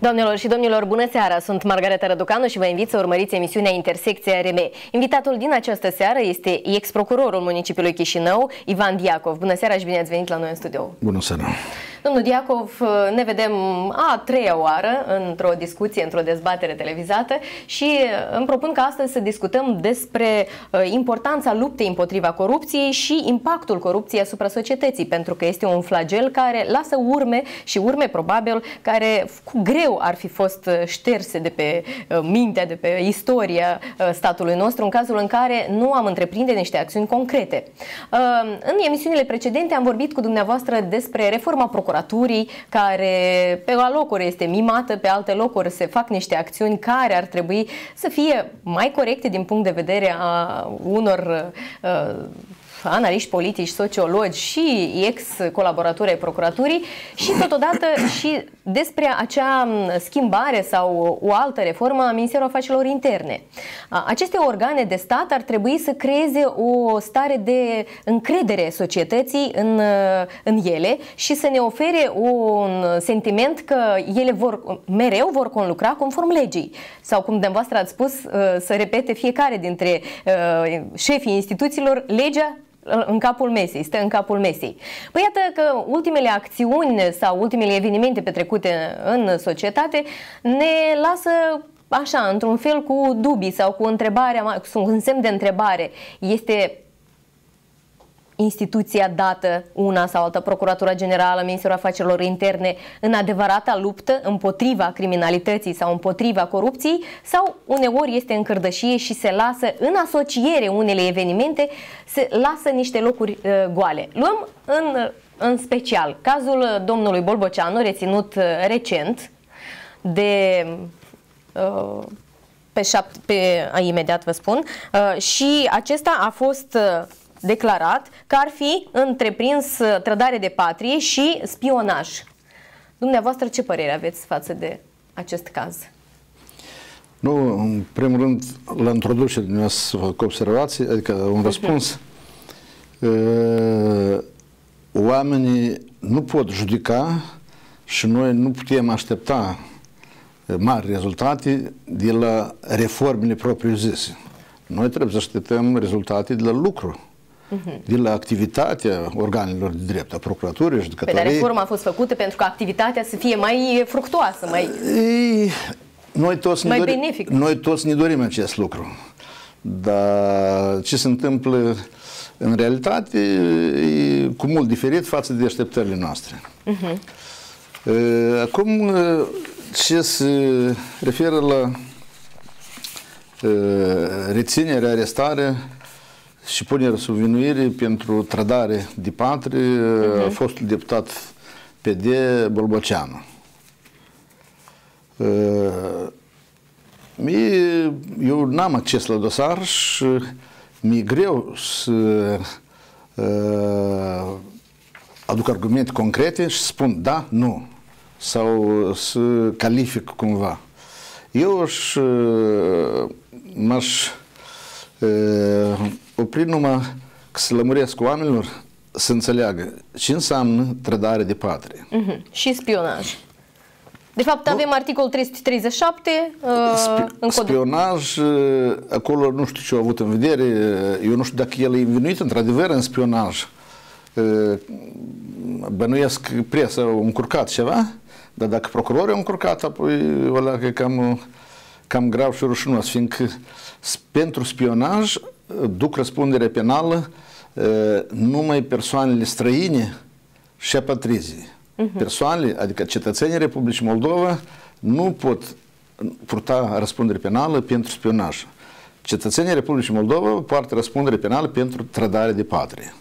Doamnelor și domnilor, bună seara! Sunt Margareta Răducanu și vă invit să urmăriți emisiunea Intersecția RM. Invitatul din această seară este ex-procurorul municipiului Chișinău, Ivan Diacov. Bună seara și bine ați venit la noi în studio! Bună seara! Domnul Diacov, ne vedem a treia oară într-o discuție, într-o dezbatere televizată și îmi propun ca astăzi să discutăm despre uh, importanța luptei împotriva corupției și impactul corupției asupra societății, pentru că este un flagel care lasă urme și urme probabil care cu greu ar fi fost șterse de pe uh, mintea, de pe istoria uh, statului nostru în cazul în care nu am întreprinde niște acțiuni concrete. În emisiunile precedente am vorbit cu dumneavoastră despre reforma procuraturii procuraturii, care pe locuri este mimată, pe alte locuri se fac niște acțiuni care ar trebui să fie mai corecte din punct de vedere a unor uh, analiști politici, sociologi și ex-colaboratori ai procuraturii și totodată și despre acea schimbare sau o altă reformă a Ministerului Afacerilor Interne. Aceste organe de stat ar trebui să creeze o stare de încredere societății în, în ele și să ne ofere un sentiment că ele vor, mereu vor conlucra conform legii. Sau cum dumneavoastră ați spus, să repete fiecare dintre șefii instituțiilor, legea în capul mesei, stă în capul mesei. Păi iată că ultimele acțiuni sau ultimele evenimente petrecute în societate ne lasă așa, într-un fel cu dubii sau cu întrebarea, cu un semn de întrebare. Este instituția dată, una sau alta, Procuratura Generală, Ministerul Afacerilor Interne, în adevărata luptă împotriva criminalității sau împotriva corupției sau uneori este în cărdășie și se lasă în asociere unele evenimente, se lasă niște locuri uh, goale. Luăm în, în special cazul domnului Bolboceanu, reținut uh, recent de uh, pe șapte, pe, a, imediat vă spun, uh, și acesta a fost uh, declarat că ar fi întreprins uh, trădare de patrie și spionaj. Dumneavoastră, ce părere aveți față de acest caz? Nu, în primul rând, la introducere dumneavoastră să fac observații, adică un mhm. răspuns. Uh-huh. Oamenii nu pot judeca și noi nu putem aștepta mari rezultate de la reformele propriu-zise. Noi trebuie să așteptăm rezultate de la lucru uh-huh. de la activitatea organelor de drept, a procuraturii, judecătorii. Pe reforma a fost făcută pentru ca activitatea să fie mai fructuoasă, mai, Ei, noi toți mai ne benefic. Noi toți ne dorim acest lucru. Dar ce se întâmplă în realitate e cu mult diferit față de așteptările noastre. Uh-huh. Acum, ce se referă la reținerea, arestarea, și punerea sub vinuire pentru trădare de patrie uh-huh. a fost deputat PD Bolboceanu. Uh, mie, eu n-am acces la dosar și mi-e greu să uh, aduc argumente concrete și spun da, nu, sau să calific cumva. Eu și m-aș opri numai că să lămuresc oamenilor să înțeleagă ce înseamnă trădare de patrie. Uh-huh. Și spionaj. De fapt, avem nu? articol 337 uh, în Spionaj, uh, acolo nu știu ce au avut în vedere, uh, eu nu știu dacă el e învinuit într-adevăr în spionaj. Uh, bănuiesc presa a încurcat ceva, dar dacă procurorul a încurcat, apoi ăla că e cam, cam grav și rușinos, fiindcă pentru spionaj duc răspundere penală numai persoanele străine și apatrizii. Uh-huh. Persoanele, adică cetățenii Republicii Moldova, nu pot purta răspundere penală pentru spionaj. Cetățenii Republicii Moldova poartă răspundere penală pentru trădare de patrie.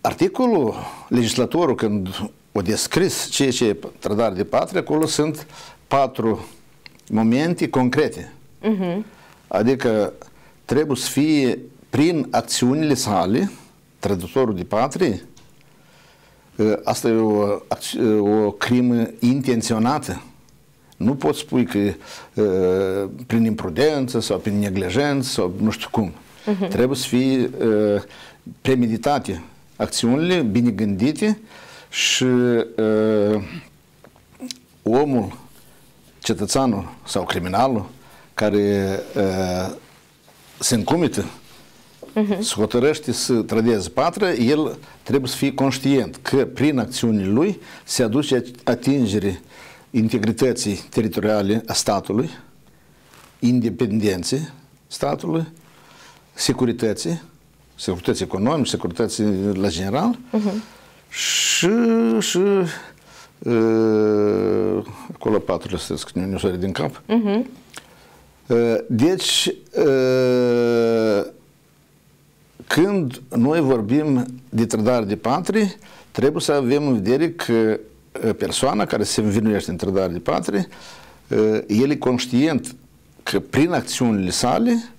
Articolul, legislatorul, când o descris ceea ce e trădare de patrie, acolo sunt patru momente concrete. Uh-huh. Adică trebuie să fie prin acțiunile sale, trădătorul de patrie, ă, asta e o, o crimă intenționată. Nu poți spui că uh, prin imprudență sau prin neglijență sau nu știu cum. Uh-huh. Trebuie să fie uh, premeditate acțiunile, bine gândite și uh, omul, cetățeanul sau criminalul care uh, se încumită, uh-huh. se hotărăște să trădeze patria, el trebuie să fie conștient că prin acțiunile lui se aduce atingere integrității teritoriale a statului, independenței statului, securității, securității economice, securității la general uh-huh. și, și uh, acolo patru să nu ne din cap. Uh-huh. Uh, deci, uh, când noi vorbim de trădare de patrie, trebuie să avem în vedere că uh, persoana care se învinuiește în trădare de patrie, uh, el e conștient că prin acțiunile sale,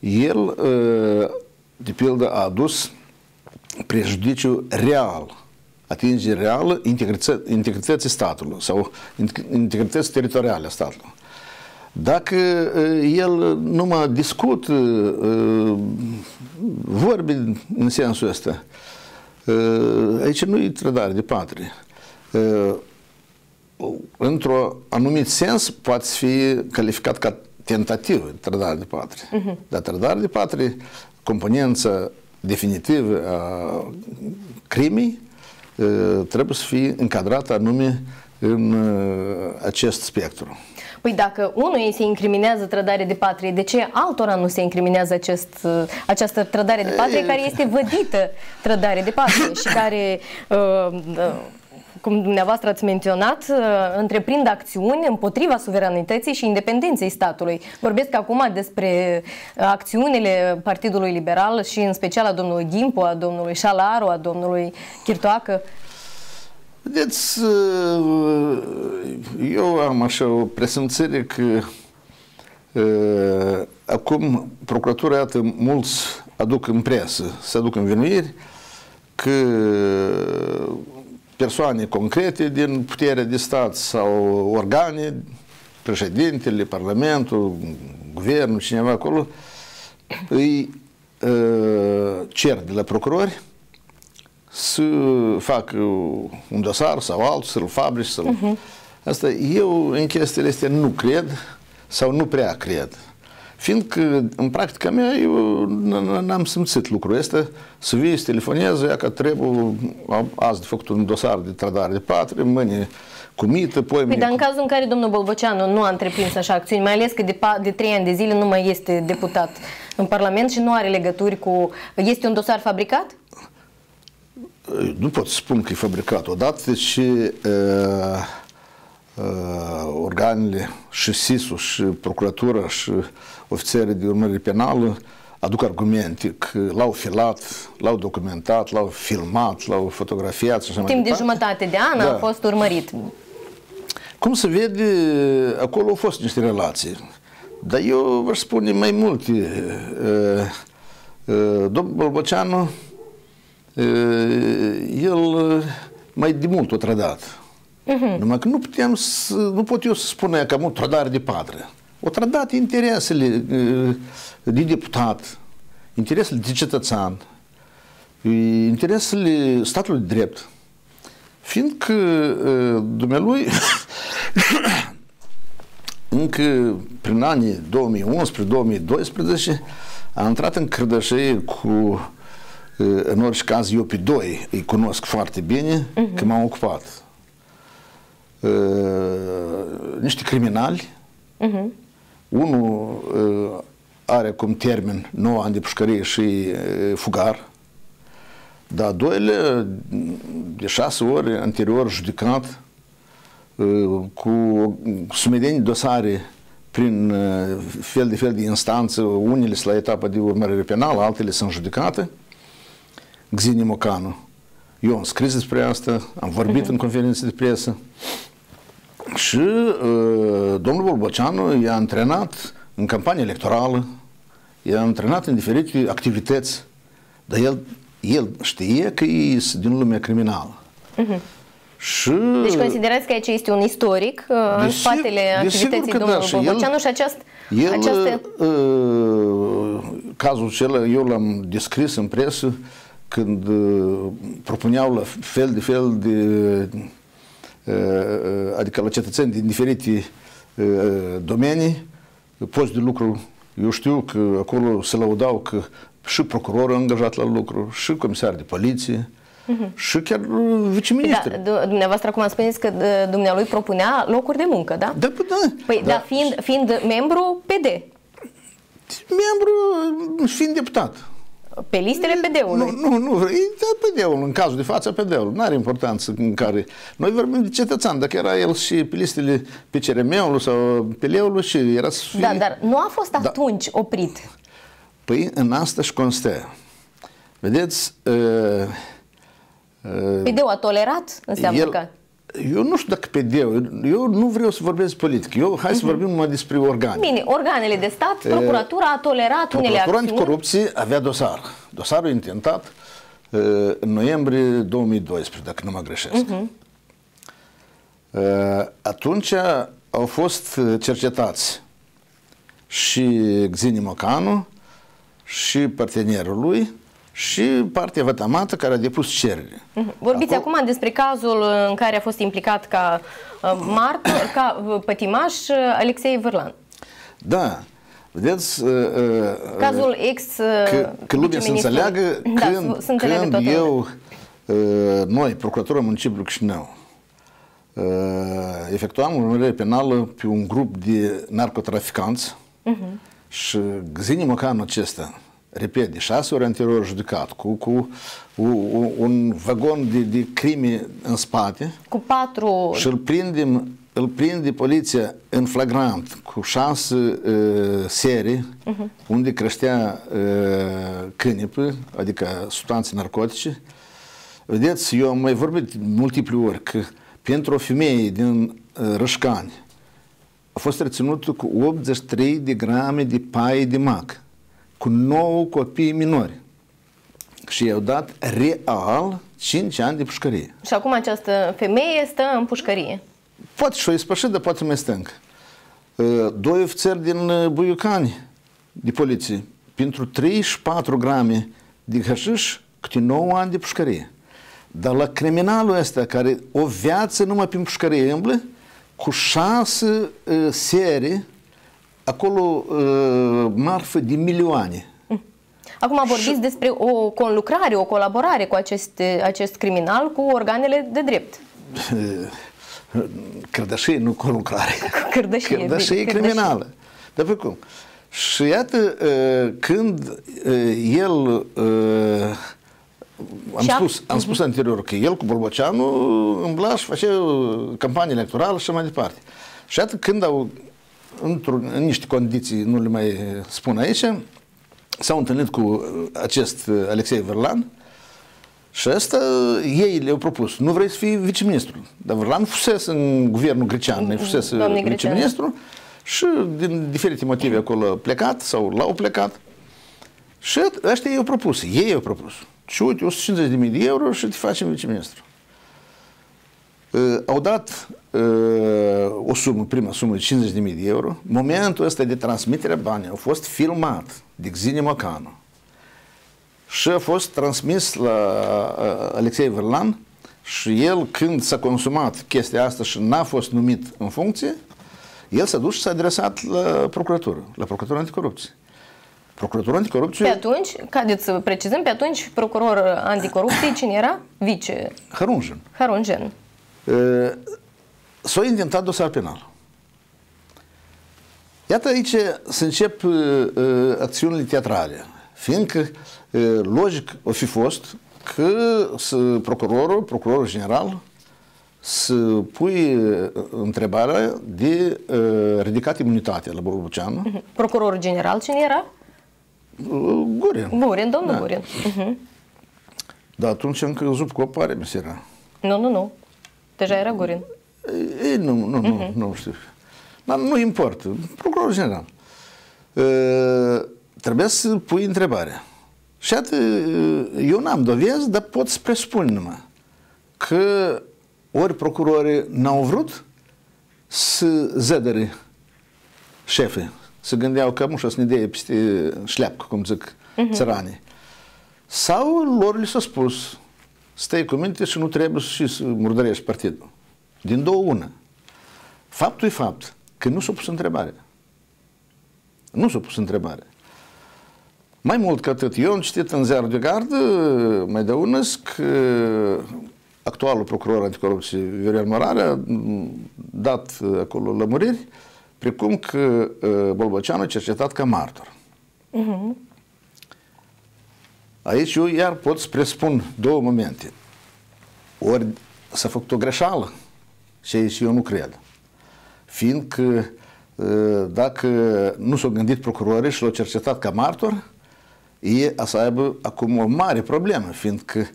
el, uh, de pildă, a adus prejudiciu real, atingere reală integrității statului sau integrității teritoriale a statului. Dacă el numai discut, vorbi în sensul ăsta, aici nu e trădare de patrie. Într-un anumit sens poate fi calificat ca tentativă de trădare de patrie. Uh-huh. Dar trădare de patrie, componența definitivă a crimei, trebuie să fie încadrată anume în acest spectru. Păi dacă unul se incriminează trădare de patrie, de ce altora nu se incriminează acest, această trădare de patrie care este vădită trădare de patrie și care uh, uh, cum dumneavoastră ați menționat, uh, întreprind acțiuni împotriva suveranității și independenței statului. Vorbesc acum despre acțiunile Partidului Liberal și în special a domnului Gimpo, a domnului Șalaru, a domnului Chirtoacă. Vedeți, uh, eu am așa o presimțire că uh, acum procuratura, iată, mulți aduc în presă, se aduc în venuiri că persoane concrete din puterea de stat sau organe, președintele, parlamentul, guvernul, cineva acolo, îi uh, cer de la procurori să facă un dosar sau altul, să-l fabrici, să-l... Uh-huh. Asta, eu în chestiile astea nu cred sau nu prea cred. Fiindcă în practica mea eu n-am simțit lucrul ăsta, să vii, să telefoneze, ea că trebuie azi de făcut un dosar de trădare de patrie, mâine cu mită, poi... Păi, dar în cazul în care domnul Bolboceanu nu a întreprins așa acțiuni, mai ales că de, de trei ani de zile nu mai este deputat în Parlament și nu are legături cu... Este un dosar fabricat? Nu pot spun că e fabricat. Odată și uh, uh, organele și SIS-ul și procuratura și ofițerii de urmărire penală aduc argumente că l-au filat, l-au documentat, l-au filmat, l-au fotografiat și așa mai Timp de jumătate de an da. a fost urmărit. Cum se vede, acolo au fost niște relații. Dar eu vă spune mai multe. Domnul Bolboceanu, el mai de mult o trădat. Uh-huh. Numai că nu puteam să, nu pot eu să spun că am o trădare de patrie o trădat interesele de deputat, interesele de cetățean, interesele statului de drept. Fiindcă dumnealui încă prin anii 2011-2012 a intrat în cărdășie cu în orice caz eu pe doi îi cunosc foarte bine uh-huh. că m-am ocupat. Niște criminali uh-huh unul uh, are cum termen 9 ani de pușcărie și uh, fugar, dar doilea de șase ori anterior judecat uh, cu sumedeni dosare prin fel de fel de instanță, unele sunt la etapa de urmărire penală, altele sunt judecate. Xini Mocanu. Eu am scris despre asta, am vorbit uh-huh. în conferințe de presă. Și uh, domnul Bolboceanu i-a antrenat în campanie electorală, i-a antrenat în diferite activități, dar el, el știe că e din lumea criminală. Uh-huh. Și... Deci considerați că aici este un istoric uh, în spatele activității domnului da, Bolboceanu și aceast, el, această... Uh, cazul acela eu l-am descris în presă când uh, propuneau la fel de fel de adică la cetățeni din diferite domenii, poți de lucru. Eu știu că acolo se lăudau că și procurorul angajat la lucru, și comisar de poliție, uh-huh. și chiar viceministru. Da, dumneavoastră acum spuneți că dumnealui propunea locuri de muncă, da? Da, da. Păi, da, da fiind, fiind membru PD. Membru, fiind deputat. Pe listele PD-ului. Nu, nu, nu, e PD-ul, în cazul de față PD-ul. Nu are importanță în care... Noi vorbim de cetățean, dacă era el și pe listele pe CRM-ului sau pe Leului și era să fie... Da, dar nu a fost da. atunci da. oprit. Păi în asta și constă. Vedeți... Uh, uh, PD-ul a tolerat? Înseamnă el, că... Eu nu știu dacă PD, eu nu vreau să vorbesc politic. Eu, hai să uh-huh. vorbim numai despre organe. Bine, organele de stat, procuratura a tolerat unele acțiuni. anticorupție avea dosar. Dosarul intentat în noiembrie 2012, dacă nu mă greșesc. Uh-huh. Atunci au fost cercetați și Xini Mocanu și partenerul lui și partea vătamată care a depus cerere. Mhm. Vorbiți acum, acum despre cazul în care a fost implicat ca uh, martor, ca uh, pătimaș uh, Alexei Vârlan. Da. Vedeți? Cazul ex Că, că lumea să înțeleagă da, când, să când eu, noi, Procuratura Municipiului Chișinău, efectuam urmărire penală pe un grup de narcotraficanți uh-huh. și găsim măcar acesta repet, de șase ori anterior judecat, cu, cu, cu un vagon de, de crime în spate. Cu patru... Și îl prindem, îl prinde poliția în flagrant cu șase uh, serii uh-huh. unde creștea uh, cânipă, adică substanțe narcotice. Vedeți, eu am mai vorbit multiple ori că pentru o femeie din uh, Rășcani a fost reținută cu 83 de grame de paie de mac cu nouă copii minori. Și i-au dat real 5 ani de pușcărie. Și acum această femeie stă în pușcărie. Poate și-o ispășit, dar poate mai stâng. Uh, doi ofițeri din uh, Buiucani de poliție pentru 34 grame de hășiș câte 9 ani de pușcărie. Dar la criminalul ăsta care o viață numai prin pușcărie îmblă, cu șase uh, serii acolo uh, marfă de milioane. Acum vorbiți și... despre o conlucrare, o colaborare cu acest, acest criminal cu organele de drept. Cărdășie, nu conlucrare. Cărdășie. Cărdășie criminală. Dar pe cum? Și iată, uh, când uh, el am spus, am spus uh-huh. anterior că el cu Borboceanu îmbla și face campanie electorală și mai departe. Și iată când au în niște condiții, nu le mai spun aici, s-au întâlnit cu acest Alexei Verlan și asta ei le-au propus. Nu vrei să fii viceministru. Dar Verlan fusese în guvernul grecean, nu fusese Doamne viceministru și din diferite motive acolo plecat sau l-au plecat. Și ăștia i-au propus, ei i-au propus. Și uite, 150.000 de euro și te facem viceministru. Uh, au dat uh, o sumă, prima sumă de 50.000 de euro. Momentul ăsta de transmitere a banii a fost filmat de Xine Mocanu și a fost transmis la uh, Alexei Verlan și el, când s-a consumat chestia asta și n-a fost numit în funcție, el s-a dus și s-a adresat la procuratură, la procuratura anticorupție. Procuratura anticorupție... Pe atunci, haideți să precizăm, pe atunci procuror anticorupție, cine era? Vice... Harunjen. Harunjen. S-a inventat dosar penal. Iată aici să încep uh, acțiunile teatrale, fiindcă uh, logic o fi fost că să, procurorul, procurorul general, să pui întrebarea de uh, ridicat imunitatea la Borbuceanu. Uh-huh. Procurorul general cine era? Uh, Gurin. Gurin, domnul da. Gurin. Uh-huh. Dar atunci încă căzut cu o pare, mi se era. Nu, nu, nu. Deja era Gurin. E, nu, nu, nu, uh-huh. nu știu. Dar nu importă. Procurorul general. Uh, trebuie să pui întrebarea. Și atât, eu n-am dovezi, dar pot să presupun numai că ori procurorii n-au vrut să zădăre șefii, să gândeau că mușa să ne dea peste șleapcă, cum zic uh-huh. țăranii. Sau lor li s-a spus, stai cu minte și nu trebuie și să murdărești partidul. Din două una. Faptul e fapt că nu s-a pus întrebare. Nu s-a pus întrebare. Mai mult ca atât, eu am citit în ziarul de gardă, mai de unăs, că actualul procuror anticorupție Viorel Morare a dat acolo lămuriri, precum că Bolbăceanu a cercetat ca martor. Uh-huh. Aici eu iar pot să presupun două momente. Ori s-a făcut o greșeală, și aici eu nu cred. Fiindcă dacă nu s-au gândit procurorii și l-au cercetat ca martor, e a să aibă acum o mare problemă, fiindcă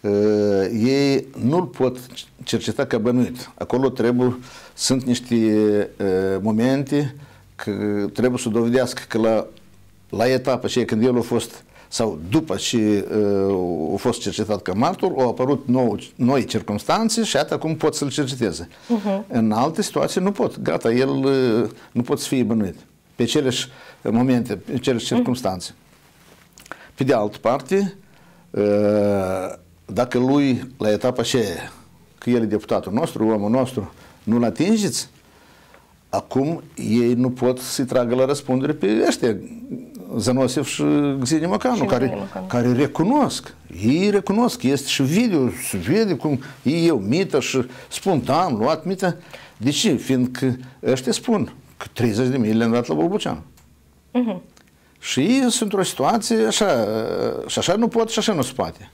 uh, ei nu-l pot cerceta ca bănuit. Acolo trebuie, sunt niște uh, momente că trebuie să dovedească că la, la etapa aceea când el a fost sau după ce uh, a fost cercetat ca martor, au apărut nou, noi circunstanțe și atât acum pot să-l cerceteze. Uh-huh. În alte situații nu pot. Gata, el uh, nu pot să fie bănuit. Pe celeși momente, pe celeși circunstanțe. Uh-huh. Pe de altă parte, dacă lui, la etapa aceea, că el e deputatul nostru, omul nostru, nu-l atingeți, acum ei nu pot să-i tragă la răspundere pe ăștia, Zanosef și Xenia Măcanu, care, care recunosc, ei recunosc, este și video, se vede cum ei eu mită și spun, da, am luat mită. De ce? Fiindcă ăștia spun că 30 de mii le-am dat la Bolbuceanu. Uh-huh. Și sunt într-o situație așa, și așa nu pot și așa nu se poate.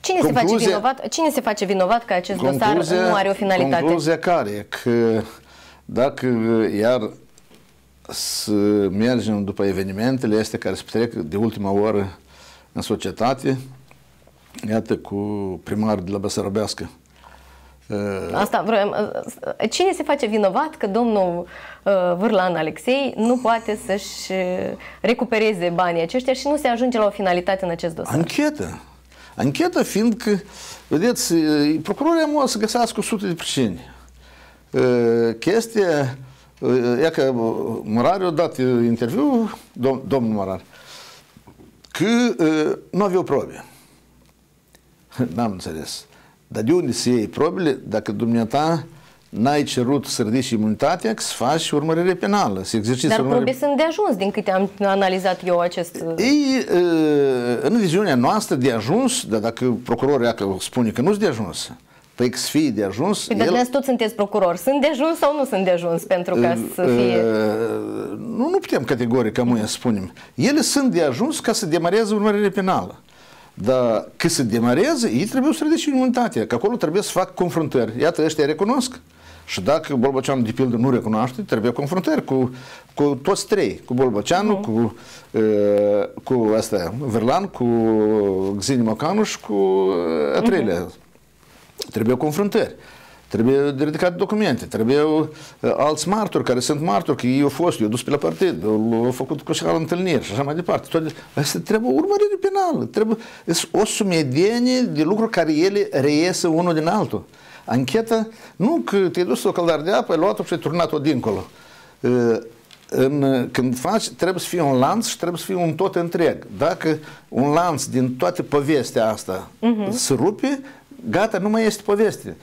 Cine, se face vinovat, cine se face vinovat că acest dosar nu are o finalitate? Concluzia care? Că dacă iar să mergem după evenimentele astea care se petrec de ultima oră în societate, iată cu primarul de la Băsărăbească, Asta vreau. Cine se face vinovat că domnul uh, Vârlan Alexei nu poate să-și uh, recupereze banii aceștia și nu se ajunge la o finalitate în acest dosar? Anchetă. Anchetă fiindcă, vedeți, uh, procurorii am să găsească sute de pricini. Chestia, e că Mărare a dat interviu, dom, domnul Mărare, că nu aveau probe. N-am înțeles. Dar de unde se iei probele dacă dumneata n-ai cerut să ridici imunitatea, să faci urmărire penală, să exerciți Dar urmărire... probe sunt de ajuns, din câte am analizat eu acest... Ei, în viziunea noastră de ajuns, dar dacă procurorul spune că nu sunt de ajuns, păi să fie de ajuns... Păi el... dar tot sunteți procuror. Sunt de ajuns sau nu sunt de ajuns pentru ca să fie... Nu, nu putem categoric, ca să spunem. Ele sunt de ajuns ca să demareze urmărire penală. Dar când se demarează, ei trebuie să ridice imunitatea, că acolo trebuie să fac confruntări. Iată, ăștia recunosc. Și dacă Bolbăceanu, de pildă, nu recunoaște, trebuie confruntări cu, cu toți trei. Cu Bolbăceanu, uh-huh. cu, uh, cu asta, Verlan, cu Xini Mocanu și cu uh, a treilea. Uh-huh. Trebuie confruntări. Trebuie de ridicat documente, trebuie uh, alți martori care sunt martori, că ei au fost, eu dus pe la partid, au făcut cu la întâlniri și așa mai departe. Toate, astea trebuie urmărire penală, trebuie o sumedenie de lucruri care ele reiese unul din altul. Ancheta, nu că te-ai dus o căldare de apă, ai luat-o și ai turnat-o dincolo. Uh, în, când faci, trebuie să fie un lanț și trebuie să fie un tot întreg. Dacă un lanț din toată povestea asta uh-huh. se rupe, gata, nu mai este poveste.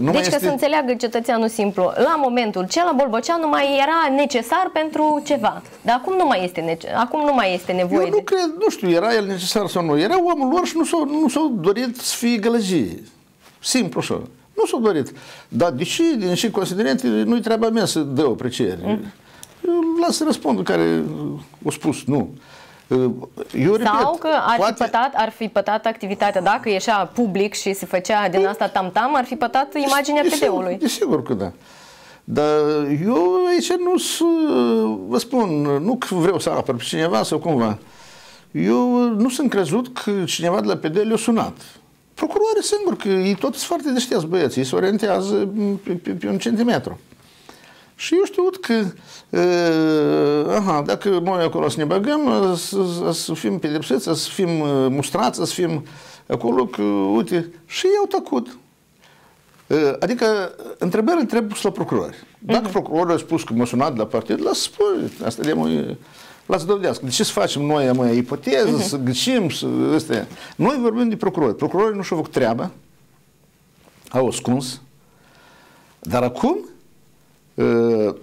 Nu deci este... să înțeleagă cetățeanul simplu, la momentul cel Bolbăceanu mai era necesar pentru ceva, dar acum nu mai este, nece- acum nu mai este nevoie. Eu nu de... cred, nu știu, era el necesar sau nu, era omul lor și nu s-au, nu s-au dorit să fie gălăgie. Simplu așa. Nu s-au dorit. Dar deși, din și considerente, nu-i treaba mea să dă o apreciere. Mm. Lasă răspundul care a spus nu. Eu repet, Sau că ar, poate... fi pătat, ar fi pătat activitatea, dacă ieșea public și se făcea din asta tam-tam, ar fi pătat imaginea PD-ului. Desigur că da. Dar eu aici nu vă spun, nu că vreau să apăr pe cineva sau cumva. Eu nu sunt crezut că cineva de la PD le-a sunat. Procurorii singur, că ei tot sunt foarte deșteați băieți, ei se orientează pe, pe, pe un centimetru. Și eu știu că, uh, aha, dacă noi acolo să ne băgăm, să, să fim pedepsiți, să fim mustrați, să fim acolo, că, uite, și eu tăcut. Uh, adică, întrebările trebuie pus la procurori. Dacă uh-huh. procurorul a spus că m-a sunat de la partid, lasă spune, asta de mă, lasă dovedească. De ce să facem noi mă, ipoteză, uh-huh. să găsim, să, astea. Noi vorbim de procurori. Procurorii nu și-au făcut treaba, au ascuns, dar acum uh,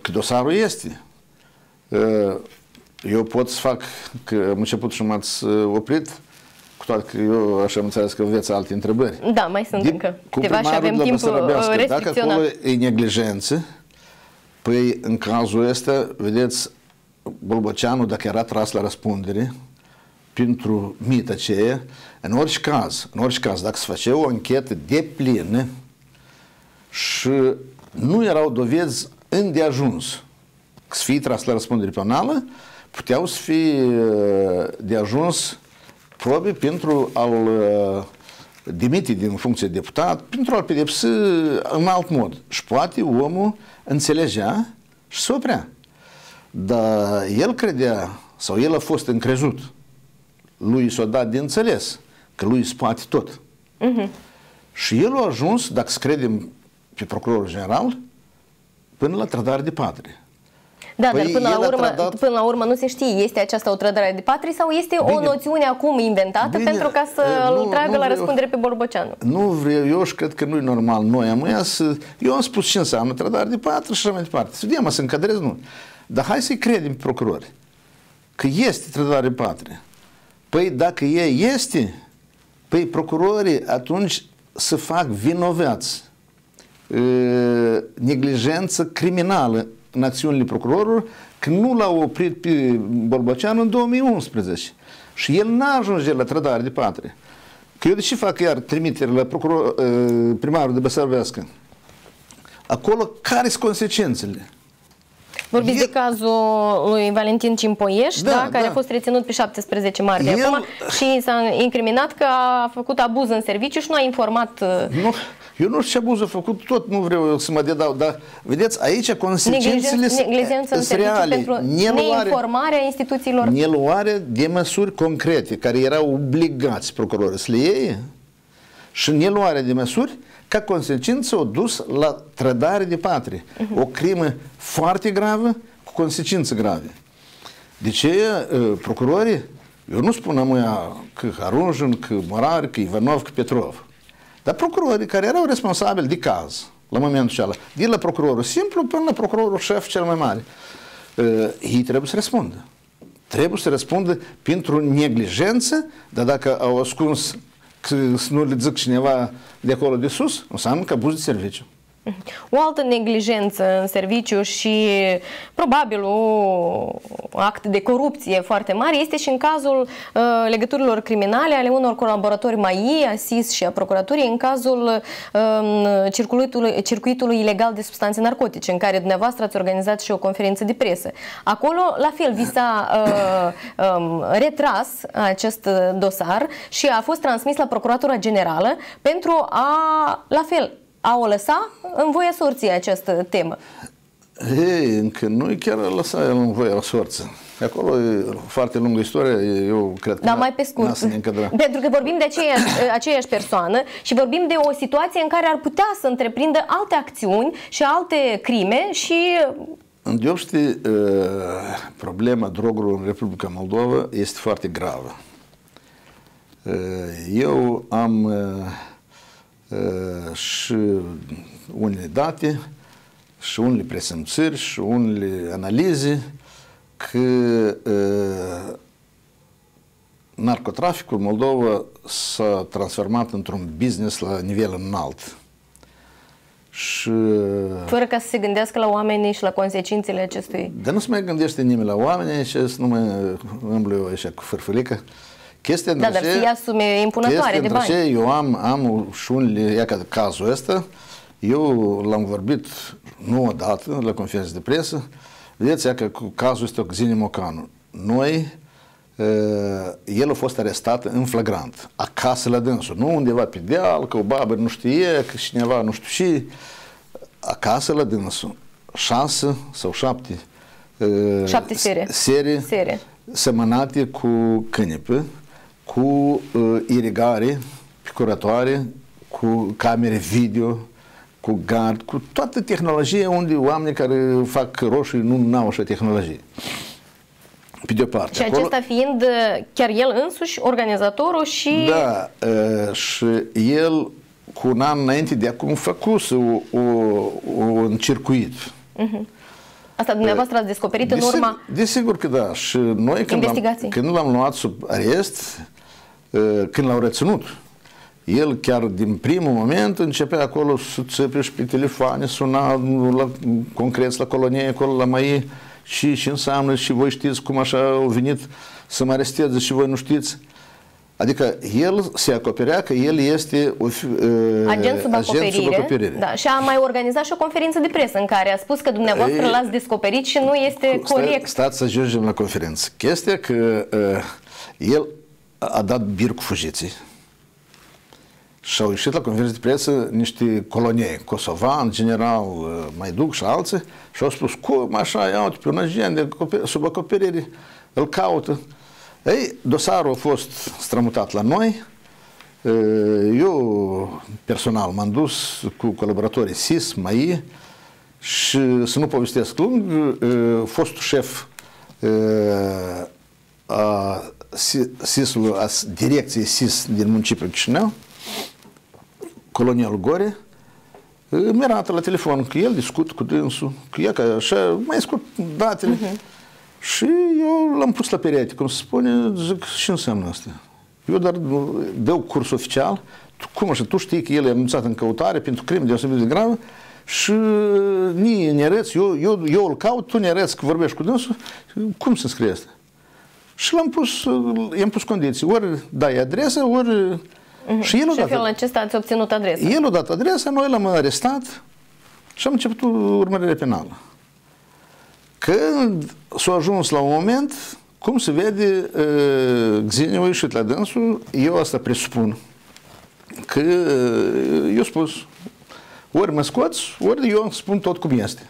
că dosarul este. Uh, eu pot să fac, că am început și m-ați uh, oprit, cu toate că eu așa am înțeles că aveți alte întrebări. Da, mai sunt Din, încă câteva și avem timp Dacă acolo e neglijență, păi în cazul ăsta, vedeți, Bolboceanu, dacă era tras la răspundere pentru mită aceea, în orice caz, în orice caz, dacă se face o anchetă de plină și nu erau dovezi îndeajuns să fie tras la răspundere penală, puteau să fie uh, de ajuns probe pentru a-l uh, dimite din funcție de deputat, pentru a-l pedepsi în alt mod. Și poate omul înțelegea și se oprea. Dar el credea, sau el a fost încrezut, lui s-a dat de înțeles că lui spate tot. Uh-huh. Și el a ajuns, dacă să credem pe procurorul general, până la trădare de patrie. Da, păi dar până la, urmă, trădat... până la urmă nu se știe, este aceasta o trădare de patrie sau este Bine. o noțiune acum inventată Bine. pentru ca să îl tragă nu la răspundere pe Borboceanu? Nu vreau, eu și cred că nu e normal noi am să... Eu am spus ce înseamnă trădare de patrie și așa mai departe. Să vedem, să încadrez, nu. Dar hai să-i credem pe procurori că este trădare de patrie. Păi dacă e este, păi procurorii atunci să fac vinovați neglijență criminală în acțiunile procurorului că nu l-au oprit pe Borboceanu în 2011. Și el n-a ajuns la trădare de patrie. Că eu de ce fac iar trimitere la procuror, primarul de Băsărvească? Acolo care sunt consecințele? Vorbiți el... de cazul lui Valentin Cimpoieș, da, da, care da. a fost reținut pe 17 martie el... acum și s-a incriminat că a făcut abuz în serviciu și nu a informat... Uh, nu, eu nu știu ce abuz a făcut, tot nu vreau să mă dedau, dar vedeți, aici consecințele sunt reale. Pentru neinformarea instituțiilor. Neluarea de măsuri concrete, care erau obligați procurorii să le iei și neluarea de măsuri ca consecință, au dus la trădare de patrie. Uh-huh. O crimă foarte gravă cu consecințe grave. De ce uh, procurorii, eu nu spun amuia că Harunjin, că Morar, că Ivanov, că Petrov, dar procurorii care erau responsabili de caz, la momentul acela, de la procurorul simplu până la procurorul șef cel mai mare, uh, ei trebuie să răspundă. Trebuie să răspundă pentru neglijență, dar dacă au ascuns că să nu le zic cineva de acolo de sus, înseamnă că abuz de serviciu. O altă neglijență în serviciu și probabil o act de corupție foarte mare este și în cazul uh, legăturilor criminale ale unor colaboratori mai a SIS și a procuraturii în cazul uh, circuitului, circuitului ilegal de substanțe narcotice în care dumneavoastră ați organizat și o conferință de presă. Acolo, la fel, vi s-a uh, um, retras acest dosar și a fost transmis la Procuratura Generală pentru a, la fel, a o lăsa în voia sorții această temă? Ei, încă nu chiar a lăsa el în voia sorții. Acolo e foarte lungă istorie, eu cred că Dar mai pe scurt, pentru că vorbim de aceeași, aceeași persoană și vorbim de o situație în care ar putea să întreprindă alte acțiuni și alte crime și... În deopște, problema drogurilor în Republica Moldova este foarte gravă. Eu am și unele date, și unele presimțiri, și unele analize că narcotraficul Moldova s-a transformat într-un business la nivel înalt. Și... Fără ca să se gândească la oameni și la consecințele acestui... Dar nu se mai gândește nimeni la oameni și să nu mai îmblu așa cu fărfălică. Chestia da, dar să ia sume impunătoare de bani. Ce, eu am, am și unele, ia ca cazul ăsta, eu l-am vorbit nu odată la conferință de presă, vedeți, că cu cazul ăsta cu Zine Mocanu, noi, el a fost arestat în flagrant, acasă la dânsul, nu undeva pe deal, că o babă nu știe, că cineva nu știu și, acasă la dânsul, șase sau șapte, șapte serii, serii, serii semănate cu cânipe, cu uh, irigare, curătoare, cu camere video, cu gard, cu toată tehnologia unde oamenii care fac roșii nu au așa tehnologie. Pe de-o parte. Și acolo, acesta fiind uh, chiar el însuși organizatorul și... Da, uh, și el cu un an înainte de acum făcut o, o, un circuit. Uh-huh. Asta dumneavoastră ați descoperit în urma... Desigur că da. Și noi când l-am, când l-am luat sub arest, când l-au reținut, el chiar din primul moment începea acolo să țepe și pe telefoane, suna la, concret la colonie acolo la mai și ce înseamnă și voi știți cum așa au venit să mă aresteze și voi nu știți. Adică el se acoperea că el este o, uh, agent sub acoperire, agent sub acoperire. Da, și a mai organizat și o conferință de presă în care a spus că dumneavoastră l-ați descoperit și nu este stai, corect. Stați să ajungem la conferință. Chestia că uh, el a dat bir cu fugiții și au ieșit la conferință de presă niște coloniei, Kosovan, general uh, Maiduc și alții, și au spus, cum așa, iau pe un agent de sub acoperire, îl caută. Ei, dosarul a fost strămutat la noi, uh, eu personal m-am dus cu colaboratorii SIS, MAI și să nu povestesc lung, uh, fostul șef a SIS-ului, a direcției SIS din municipiul Chișinău, colonial Gore, mi arată la telefon că el discut cu dânsul, că e ca așa, mai scurt datele. Uh-huh. Și eu l-am pus la perete, cum se spune, zic, ce înseamnă asta? Eu doar dau curs oficial, tu, cum așa, tu știi că el e anunțat în căutare pentru crimă deosebit de gravă și ni ne arăți, eu, eu, eu îl caut, tu ne arăți că vorbești cu dânsul, cum se scrie asta? Și l-am pus, i-am pus condiții, ori dai adresa, ori Uh-huh. Și el și dat, felul acesta ați obținut adresa. El a dat adresa, noi l-am arestat și am început urmărire penală. Când s-a ajuns la un moment, cum se vede, Xenia a ieșit la dânsul, eu asta presupun, că eu spus, ori mă scoți, ori eu spun tot cum este.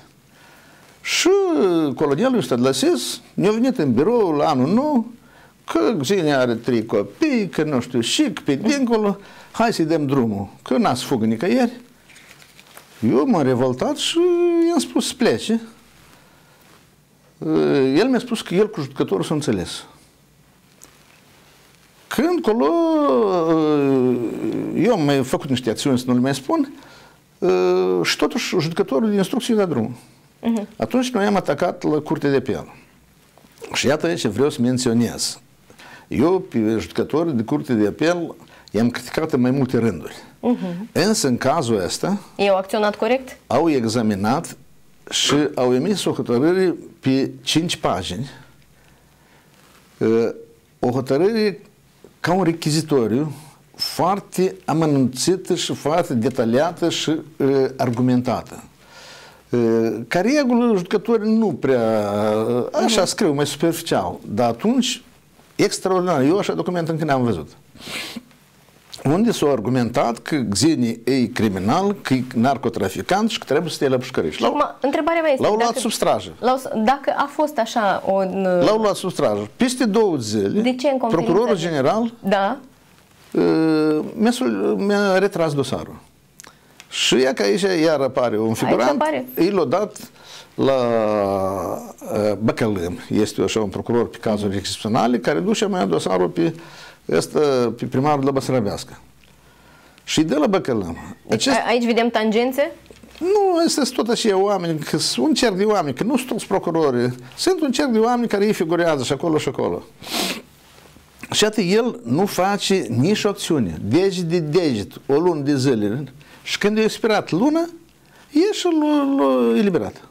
Și colonialul ăsta de la SIS ne-a venit în birou la anul nou, că Xenia are trei copii, că nu știu și, că pe dincolo, hai să-i dăm drumul, că n-a să fugă nicăieri. Eu m-am revoltat și i-am spus să plece. El mi-a spus că el cu judecătorul s-a înțeles. Când colo, eu am mai făcut niște acțiuni, să nu le mai spun, și totuși judecătorul din instrucție da drumul. Uh-huh. Atunci noi am atacat la curte de apel. Și iată aici vreau să menționez. Eu, pe judecători de curte de apel, i-am criticat în mai multe rânduri. Uh-huh. Însă, în cazul ăsta... Ei au acționat corect? Au examinat și au emis o hotărâre pe 5 pagini. O hotărâre ca un rechizitoriu foarte amănunțită și foarte detaliată și uh, argumentată. Uh, ca regulă, judecătorii nu prea, așa uh-huh. scriu, mai superficial, dar atunci extraordinar. Eu așa document încă n-am văzut. Unde s-a argumentat că Xeni e criminal, că e narcotraficant și că trebuie să stea la pușcăriș. Acum, întrebarea mea este... L-au luat sub strajă. Dacă a fost așa o... L-au luat sub strajă. Peste două zile, de ce în procurorul general da. Uh, mi-a, mi-a retras dosarul. Și ea că aici iar apare un figurant, i l-a dat la uh, Băcălâm. Este așa un procuror pe cazuri excepționale care duce mai dosarul pe, este, pe primarul de la Băsărăbească. Și de la Băcălâm. Deci Acest... aici vedem tangențe? Nu, este tot așa oameni, că sunt un cer de oameni, că nu sunt toți procurori, sunt un cer de oameni care ei figurează și acolo și acolo. Și atât el nu face nici o acțiune, deget de deget, o lună de zile. Și când e expirat luna, e și l-a eliberat.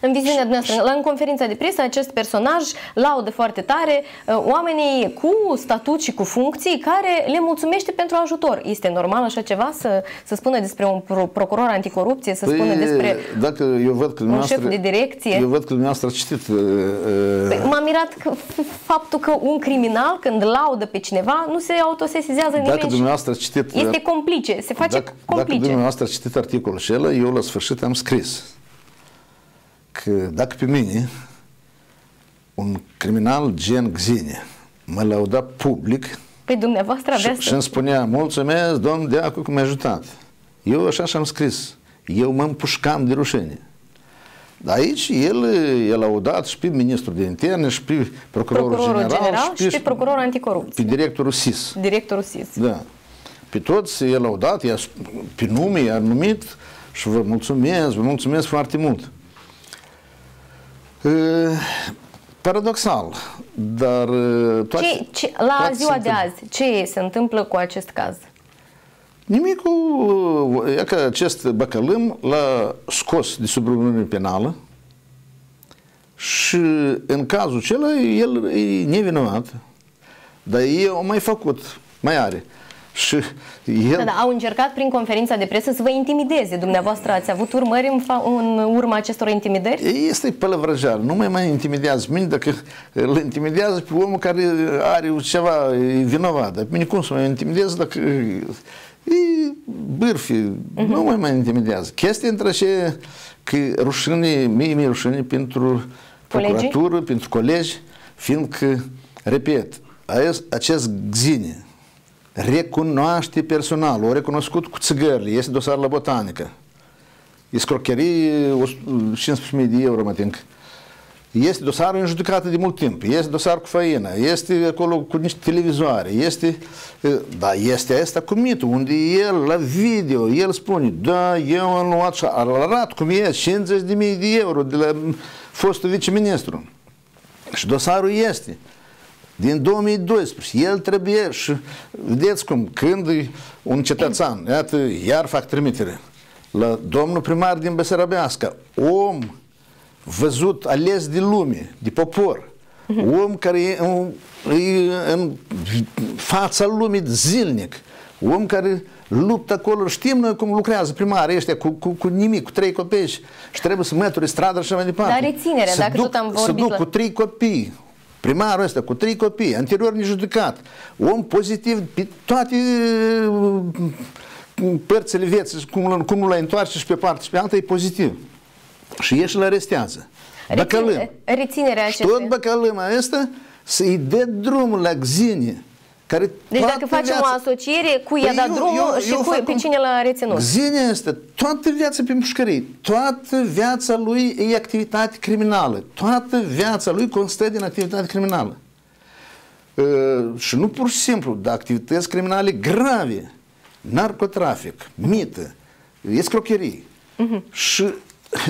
În viziunea noastră, la în conferința de presă, acest personaj laudă foarte tare uh, oamenii cu statut și cu funcții care le mulțumește pentru ajutor. Este normal așa ceva să, să spună despre un procuror anticorupție, să păi, spună despre dacă eu văd că un șef de direcție? Eu văd că dumneavoastră a citit... Uh, uh, păi, M-a mirat că, faptul că un criminal, când laudă pe cineva, nu se autosesizează nimeni. Dacă dumneavoastră a citit... Este complice, se face dacă, complice. Dacă dumneavoastră a citit articolul și eu la sfârșit am scris că dacă pe mine un criminal gen Xenia mă lauda public Păi dumneavoastră avea și, și îmi spunea, mulțumesc, domn Deacu, că m-a ajutat. Eu așa și-am scris. Eu mă împușcam de rușine. Dar aici el a laudat și pe ministrul de interne și pe procurorul, procurorul general, general și, pe, și pe procurorul anticorupție. Pe directorul SIS. Directorul SIS. Da. pe toți, el au dat, pe nume i-a numit și vă mulțumesc, vă mulțumesc foarte mult. Paradoxal, dar toate, ce, ce, La toate ziua de azi, ce se întâmplă cu acest caz? Nimicul, e că acest băcălâm l-a scos de sub penală și în cazul acela el e nevinovat. Dar ei au mai făcut, mai are. Și el... da, da, au încercat prin conferința de presă să vă intimideze. Dumneavoastră ați avut urmări în, fa- în urma acestor intimidări? Este pălăvrăjeală. Nu mai mai intimidează mine dacă îl intimidează pe omul care are ceva e vinovat. Dar mine cum să mă intimidează dacă e bârfi, uh-huh. nu mai mai intimidează. Chestia între ce că rușine, mie mi rușine pentru Colegii? procuratură, pentru colegi, fiindcă, repet, acest Gzine recunoaște personal, o recunoscut cu țigările, este dosar la botanică, e scrocherii 15.000 de euro, mă tinc. Este dosarul în judecată de mult timp, este dosar cu făină, este acolo cu niște televizoare, este, da, este asta cu mitul, unde el, la video, el spune, da, eu am luat și arătat cum e, 50 de mii de euro de la fostul viceministru. Și dosarul este din 2012. El trebuie și vedeți cum, când un cetățean, iată, iar fac trimitere, la domnul primar din Besarabească, om văzut, ales de lume, de popor, om care e în, e în fața lumii zilnic, om care luptă acolo, știm noi cum lucrează primarii ăștia cu, cu, cu nimic, cu trei copii și trebuie să mături stradă și așa mai departe. Dar reținerea, dacă duc, tot am vorbit... Să duc la... cu trei copii, primarul ăsta cu trei copii, anterior nejudecat, om pozitiv pe toate uh, părțile vieții, cum, cum nu l-ai întoarce și pe parte și pe alta, e pozitiv. Și ieși la arestează. Băcălâm. Reținerea acestei. Și tot băcălâma ăsta să-i dea drumul la Gzine. Care deci dacă facem viața... o asociere, cu i-a păi dat drumul eu, și eu cu, pe cine l-a reținut? Zine este toată viața pe mușcării, toată viața lui e activitate criminală, toată viața lui constă din activitate criminală. Uh, și nu pur și simplu, dar activități criminale grave, narcotrafic, mită, escrocherii. Uh-huh. Și,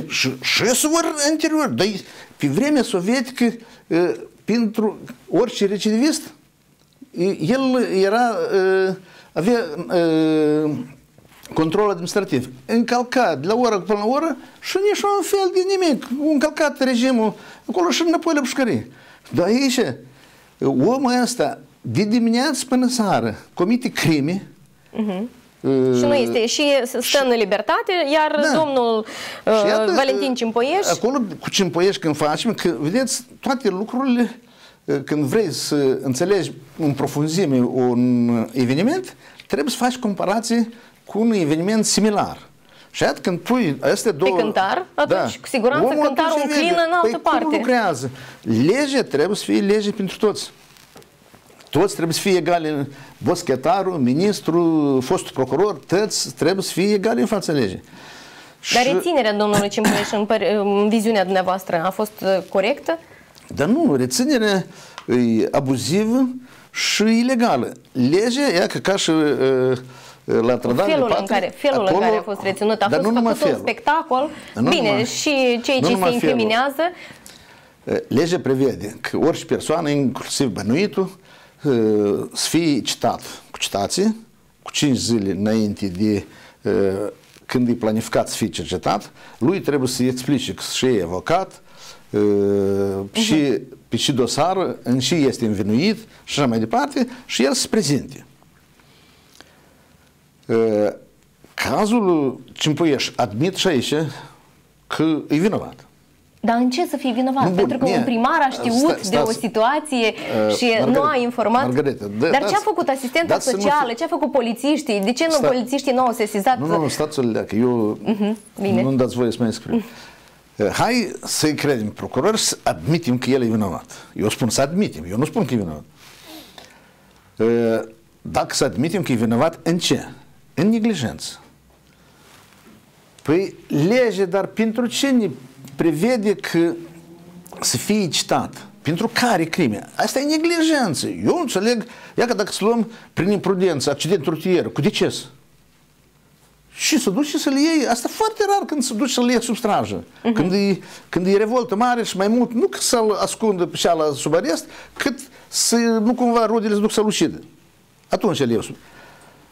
și, și să vor anterior, dar pe vremea sovietică, uh, pentru orice recidivist, el era, avea control administrativ. Încălcat de la oră până la oră și nici un fel de nimic. Încălcat regimul acolo și înapoi la pușcărie. Dar aici, omul ăsta, de dimineață până seară, comite crime, uh-huh. Uh, și nu este, și stă și, în libertate, iar da. domnul uh, iată, Valentin Cimpoieș... Acolo cu Cimpoieș când facem, că vedeți, toate lucrurile când vrei să înțelegi în profunzime un eveniment, trebuie să faci comparație cu un eveniment similar. Și iată când pui astea două... Pe cântar, atunci da, cu siguranță cântarul înclină în altă păi parte. cum lucrează? Legea trebuie să fie lege pentru toți. Toți trebuie să fie egali, boschetarul, ministru, fostul procuror, toți trebuie să fie egali în fața legii. Dar și... reținerea domnului Cimpuieș în, în viziunea dumneavoastră a fost uh, corectă? Dar nu, reținerea e abuzivă și ilegală. Legea, ea că ca și uh, la trădare felul, în care, felul acolo, în care a fost reținut, a fost făcut felul. un spectacol. Nu Bine, numai, și cei ce se incriminează. Legea prevede că orice persoană, inclusiv bănuitul, să fie citat cu citație, cu 5 zile înainte de când e planificat să fie cercetat, lui trebuie să-i explice că și e avocat, uh-huh. și pe și dosar, în și este învinuit și așa mai departe, și el se prezinte. Cazul Cimpuieș admit și aici că e vinovat. Dar în ce să fii vinovat? Bun, Pentru că un primar a știut sta, de o situație uh, și Margareta, nu a informat. Margareta, da, Dar ce a făcut asistența socială? Ce a făcut polițiștii? De ce nu sta, polițiștii nu au sesizat? Nu, nu, nu stați că eu uh-huh, nu-mi dați voie să mai exprim. Uh-huh. Hai să-i credem procuror să admitem că el e vinovat. Eu spun să admitem, eu nu spun că e vinovat. Dacă să admitem că e vinovat, în ce? În neglijență. Păi lege, dar pentru ce ne prevede că să fie citat pentru care crime? Asta e neglijență. Eu înțeleg, ia că dacă să luăm prin imprudență accident rutier cu deces, și să duci și să-l iei. Asta foarte rar când se duci să-l iei sub strajă. Uh-huh. Când, e, când e revoltă mare și mai mult, nu că să-l ascundă pe ceala sub arest, cât să nu cumva rudele să duc să-l ucidă. Atunci el iau sub.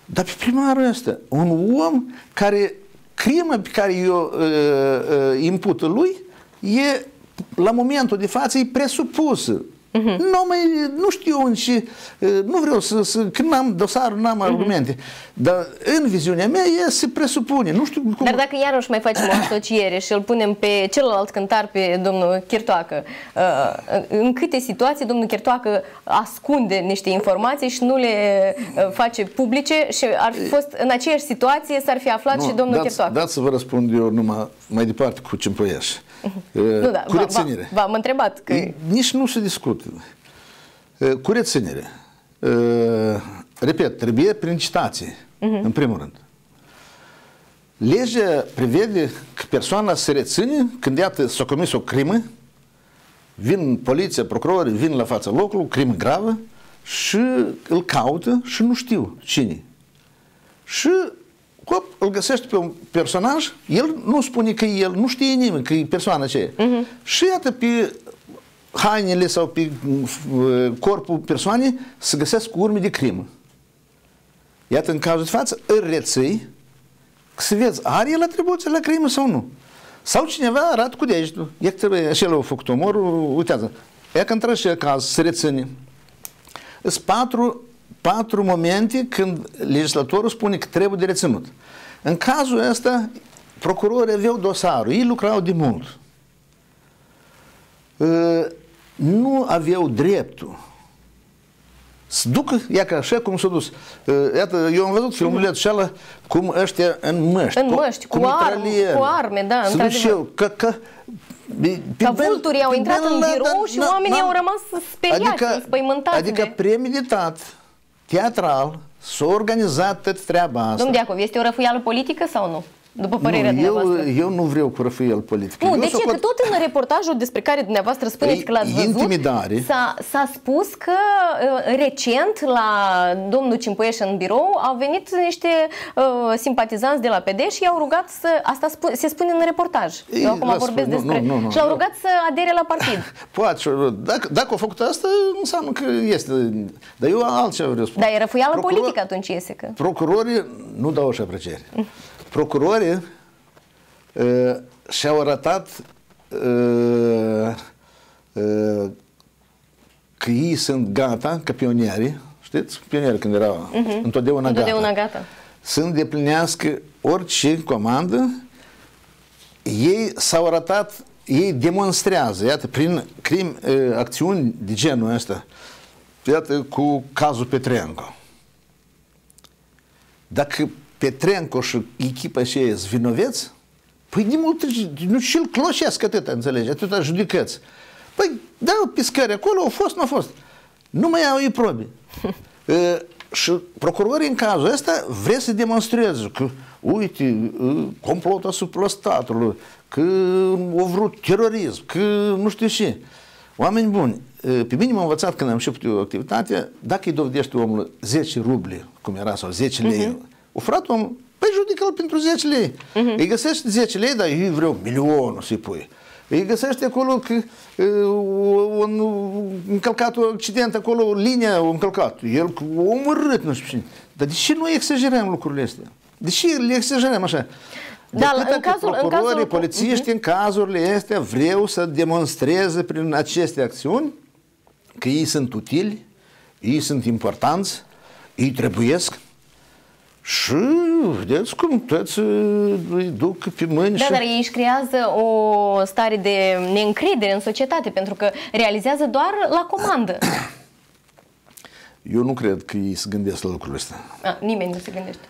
Dar pe primarul ăsta, un om care crima pe care eu uh, uh, impută lui e la momentul de față e presupusă. Uh-huh. Nu, mai, nu știu în ce, nu vreau să, să când am dosarul, n-am uh-huh. argumente, dar în viziunea mea e, se presupune, nu știu cum... Dar dacă iarăși mai facem o asociere și îl punem pe celălalt cântar, pe domnul Chirtoacă, în câte situații domnul Chirtoacă ascunde niște informații și nu le face publice și ar fi fost în aceeași situație s-ar fi aflat nu, și domnul dați, Chirtoacă? Dați să vă răspund eu numai mai departe cu Cimpoieș. Nu, da, cu reținere. V-am întrebat. Că... Nici nu se discută. Cu reținere. Repet, trebuie prin citație, uh-huh. în primul rând. Legea prevede că persoana se reține când iată s-a comis o crimă, vin poliția, procurorii, vin la fața locului, crimă gravă și îl caută și nu știu cine. Și Cop, îl găsește pe un personaj, el nu spune că el, nu știe nimeni că e persoana aceea. Uh-huh. Și iată pe hainele sau pe uh, corpul persoanei să găsesc urme de crimă. Iată, în cazul de față, îl reței să vezi, are el atribuții la crimă sau nu. Sau cineva arată cu degetul. E că trebuie, așa l-a făcut omorul, uitează. E că într și caz se reține. Sunt patru patru momente când legislatorul spune că trebuie de reținut. În cazul ăsta, procurorii aveau dosarul, ei lucrau de mult. Ă, nu aveau dreptul să ducă, ia ca așa cum s-a dus. Ă, iată, eu am văzut filmulețul ăla cum ăștia în măști. În măști, cu, cu, arme, cu arme, da, într-adevăr. Că, că, Ca vulturii au intrat în birou și oamenii au rămas speriați, adică, înspăimântați. Adică premeditat teatral s-a organizat tot treaba asta. Domnul Diacov, este o răfuială politică sau nu? După părerea nu, eu, eu nu vreau cu răfuiel politic. Nu, eu de ce? Că tot în reportajul despre care dumneavoastră spuneți că l-ați văzut, intimidare. S-a, s-a spus că uh, recent la domnul Cimpuieș în birou au venit niște uh, simpatizanți de la PD și i-au rugat să, asta spu, se spune în reportaj, Ei, eu acum vorbesc nu, despre, nu, nu, nu, și l-au rugat să adere la partid. Poate, dacă, dacă au făcut asta, înseamnă că este, dar eu altceva vreau să spun. Dar e răfuială Procuror, politică atunci iese că... Procurorii nu dau așa apreciere. Procurorii uh, și-au arătat uh, uh, că ei sunt gata, ca pionieri, știți? Pionieri când erau uh-huh. întotdeauna, întotdeauna gata. gata. Să îndeplinească orice comandă, ei s-au arătat, ei demonstrează, iată, prin crim, uh, acțiuni de genul ăsta, iată, cu cazul Petrenco. Dacă Petrenco și echipa aceea sunt vinoveți, păi de mult, nu și-l cloșesc atâta, înțelegi, atâta judecăți. Păi, da, piscări acolo, au fost, nu au fost. Nu mai au ei probe. uh, și procurorii în cazul ăsta vrea să demonstreze că, uite, uh, complot asupra statului, că au vrut terorism, că nu știu ce. Oameni buni, pe mine m-a învățat când am început eu activitatea, dacă îi dovedești omul 10 ruble, cum era, sau 10 lei, uh-huh o frat om, păi judecă-l pentru 10 lei. Uh-huh. Îi găsești 10 lei, dar eu vreau milionul să-i pui. Îi găsești acolo că un încălcat un accident acolo, linia a încălcat. El omorât, nu știu Dar de ce nu exagerăm lucrurile astea? De ce le exagerăm așa? Da, în cazul, în cazul... polițiști, uh-huh. în cazurile astea, vreau să demonstreze prin aceste acțiuni că ei sunt utili, ei sunt importanți, ei trebuiesc, și vedeți cum toți îi duc pe mâini Da, și... dar ei își creează o stare de neîncredere în societate, pentru că realizează doar la comandă. Eu nu cred că ei se gândesc la lucrurile astea. A, nimeni nu se gândește.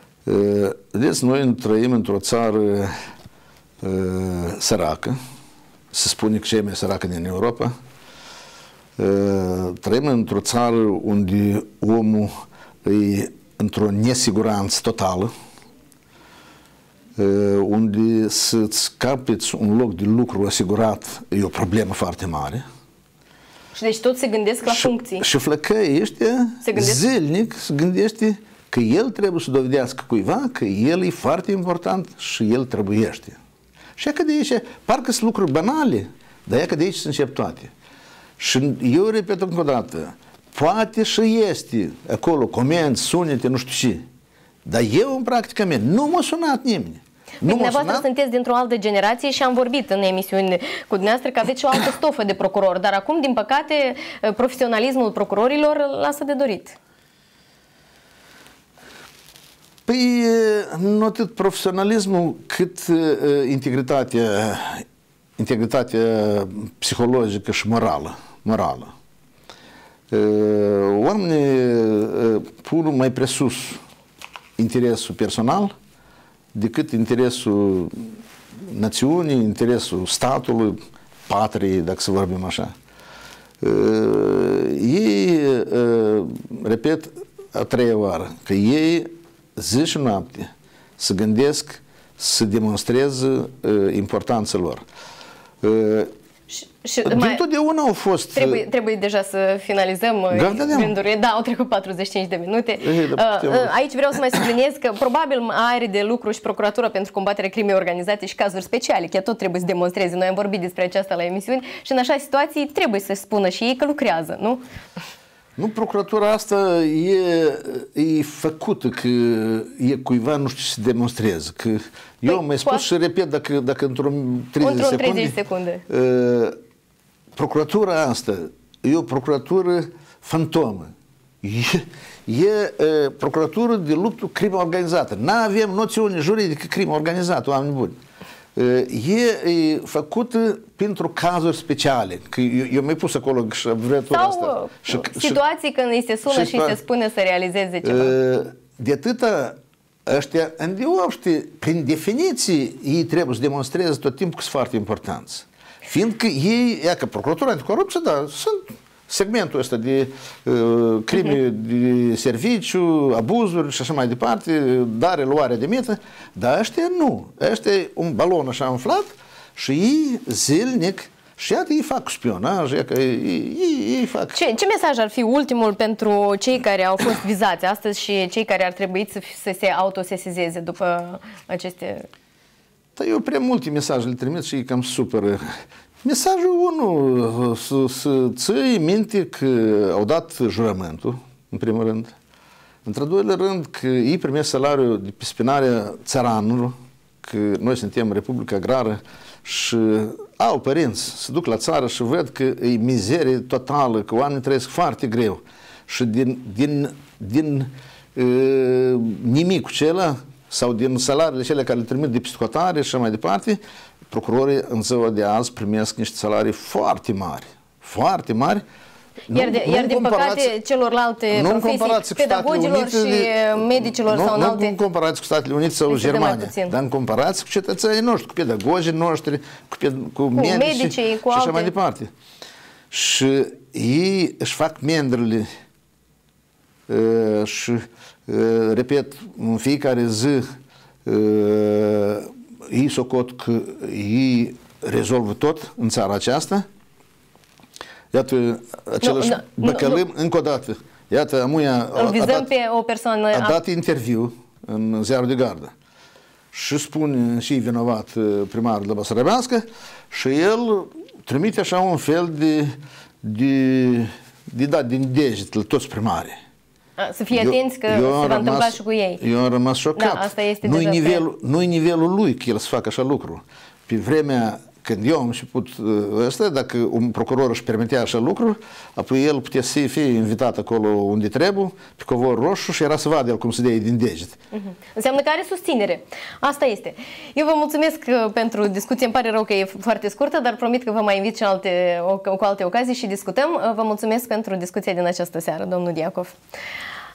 Vedeți, noi trăim într-o țară uh, săracă, se spune că cea mai săracă din Europa. Uh, trăim într-o țară unde omul e într-o nesiguranță totală, unde să-ți capeți un loc de lucru asigurat e o problemă foarte mare. Și deci tot se gândesc la și, funcții. Și flăcăii ăștia Se gândesc- zilnic se gândește că el trebuie să dovedească cuiva că el e foarte important și el trebuiește. Și e că de aici, parcă sunt lucruri banale, dar e că de aici se încep toate. Și eu repet încă o dată, poate și este acolo comenzi, sunete, nu știu ce, dar eu în practica mea nu m-a sunat nimeni. Păi, Nu m-a dumneavoastră sunat, sunteți dintr-o altă generație și am vorbit în emisiuni cu dumneavoastră că aveți și o altă stofă de procuror, dar acum, din păcate, profesionalismul procurorilor lasă de dorit. Păi, nu atât profesionalismul, cât uh, integritatea, integritatea psihologică și morală. morală. Uh, Oamenii uh, pun mai presus interesul personal decât interesul națiunii, interesul statului, patriei, dacă să vorbim așa. Uh, Ei, uh, repet, a treia oară, că ei zi și noapte să gândesc să demonstreze uh, importanța lor. Uh, Și, și Din totdeauna au fost... Trebuie, trebuie deja să finalizăm uh, Da, da, da. gândurile. Da, au trecut 45 de minute. Ei, da, Uh, putem. uh, Aici vreau să mai subliniez că probabil are de lucru și Procuratura pentru combaterea crimei organizate și cazuri speciale, chiar tot trebuie să demonstreze. Noi am vorbit despre aceasta la emisiuni și în așa situații trebuie să spună și ei că lucrează, nu? Nu, procuratura asta e, e făcută că e cuiva nu știu ce să demonstreze. Că eu Păi, am mai spus poate- și repet dacă, dacă într-un 30 Într-un secunde... 30 secunde. uh, procuratura asta e o procuratură fantomă. E, e uh, procuratură de luptă cu crimă organizată. Nu avem noțiune juridică crimă organizată, oameni buni. Uh, E, e făcută pentru cazuri speciale. Că eu, eu mi-ai pus acolo și abreviatura Sau asta. uh, situații când îi se sună și și îi se situa- spune să realizeze ceva. Uh, De atâta ăștia, îndeopște, prin definiție, ei trebuie să demonstreze tot timpul că sunt foarte importanți. Fiindcă ei, ia că procuratura anticorupție, da, sunt segmentul ăsta de uh, crime de serviciu, abuzuri și așa mai departe, dare, luare de mită, dar ăștia nu. Ăștia e un balon așa umflat și ei zilnic și iată, ei fac spionaj, ia că ei, ei, ei fac Ce, ce mesaj ar fi ultimul pentru cei care au fost vizați astăzi și cei care ar trebui să, fi- să se autosesizeze după aceste... Dar eu prea multe mesaje le trimit și e cam supără. Mesajul 1, să, să ții minte că au dat jurământul, în primul rând. Într-al doilea rând, că ei primesc salariul de pe spinarea țăranului, că noi suntem Republica Agrară și au părinți, se duc la țară și văd că e mizerie totală, că oamenii trăiesc foarte greu. Și din, din, din uh, nimicul acela sau din salariile cele care le trimit de psihotare și așa mai departe, procurorii în ziua de azi primesc niște salarii foarte mari. Foarte mari. Iar, de, iar din păcate celorlalte nu în profesii, comparație cu Statele pedagogilor și Unite, medicilor nu, sau în nu alte... în comparație cu Statele Unite sau Este de mai Germania, puțin. dar în comparație cu cetățenii noștri, cu pedagogii noștri, cu, pe, cu, medici medicii, cu și așa alte- mai departe. Și ei își fac mendrele uh, și, uh, repet, în fiecare zi uh, ei socot că ei rezolvă tot în țara aceasta. Iată, același nu, nu, băcălim, încă o dată. Iată, amuia Îl a vizăm dat- pe o persoană... a dat interviu în ziarul de gardă și spune și vinovat uh, primarul de Basarabească și el trimite așa un fel de, de, de dat din deget la toți primarii. A, Să fii atenți că se am va întâmpla și cu ei. Eu am rămas șocat. Da, asta este nu-i deja pe- nivelul, nu-i nivelul lui că el să facă așa lucru. Pe vremea când eu am început uh, ăsta, dacă un procuror își permitea așa lucruri, apoi el putea să fie invitat acolo unde trebuie, pe covor roșu și era să vadă el cum se dea din deget. Mhm. Înseamnă că are susținere. Asta este. Eu vă mulțumesc uh, pentru discuție. Îmi pare rău că e foarte scurtă, dar promit că vă mai invit și în alte, o- cu alte ocazii și discutăm. Uh, Vă mulțumesc pentru discuția din această seară, domnul Diacov.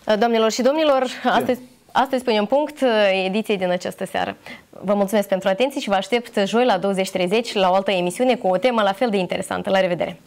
Uh, Doamnelor și domnilor, astăzi, astăzi punem punct uh, ediției din această seară. Vă mulțumesc pentru atenție și vă aștept joi la 20.30 la o altă emisiune cu o temă la fel de interesantă. La revedere!